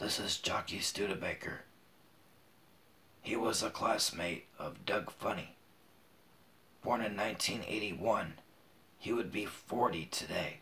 This is Jockey Studebaker. He was a classmate of Doug Funny. Born in 1981, he would be 40 today.